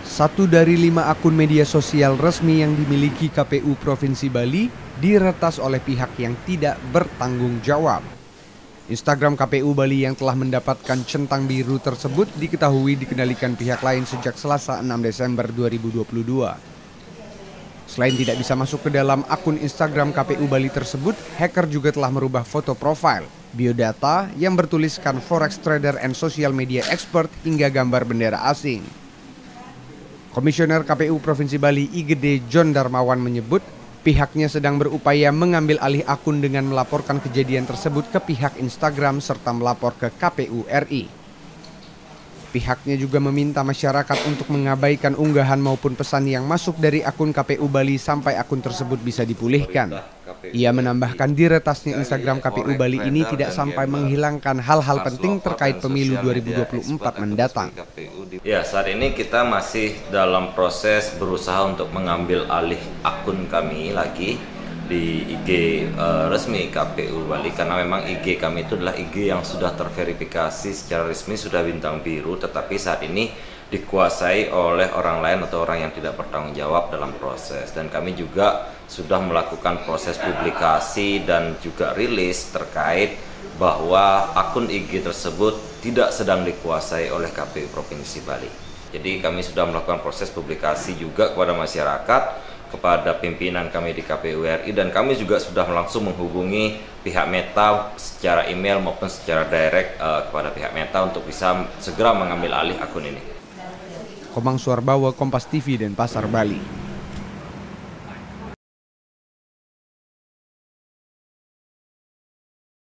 Satu dari lima akun media sosial resmi yang dimiliki KPU Provinsi Bali diretas oleh pihak yang tidak bertanggung jawab. Instagram KPU Bali yang telah mendapatkan centang biru tersebut diketahui dikendalikan pihak lain sejak Selasa 6 Desember 2022. Selain tidak bisa masuk ke dalam akun Instagram KPU Bali tersebut, hacker juga telah merubah foto profil, biodata yang bertuliskan forex trader and social media expert hingga gambar bendera asing. Komisioner KPU Provinsi Bali IGD John Darmawan menyebut pihaknya sedang berupaya mengambil alih akun dengan melaporkan kejadian tersebut ke pihak Instagram serta melapor ke KPU RI. Pihaknya juga meminta masyarakat untuk mengabaikan unggahan maupun pesan yang masuk dari akun KPU Bali sampai akun tersebut bisa dipulihkan. Ia menambahkan diretasnya Instagram KPU Bali ini tidak sampai menghilangkan hal-hal penting terkait pemilu 2024 mendatang. Ya, saat ini kita masih dalam proses berusaha untuk mengambil alih akun kami lagi di IG uh, eh, resmi KPU Bali karena memang IG kami itu adalah IG yang sudah terverifikasi secara resmi sudah bintang biru. Tetapi saat ini dikuasai oleh orang lain atau orang yang tidak bertanggung jawab dalam proses dan kami juga sudah melakukan proses publikasi dan juga rilis terkait bahwa akun IG tersebut tidak sedang dikuasai oleh KPU Provinsi Bali. Jadi kami sudah melakukan proses publikasi juga kepada masyarakat kepada pimpinan kami di KPU RI dan kami juga sudah langsung menghubungi pihak Meta secara email maupun secara direct uh, kepada pihak Meta untuk bisa segera mengambil alih akun ini. Komang Suarbawa Kompas TV dan Pasar Bali.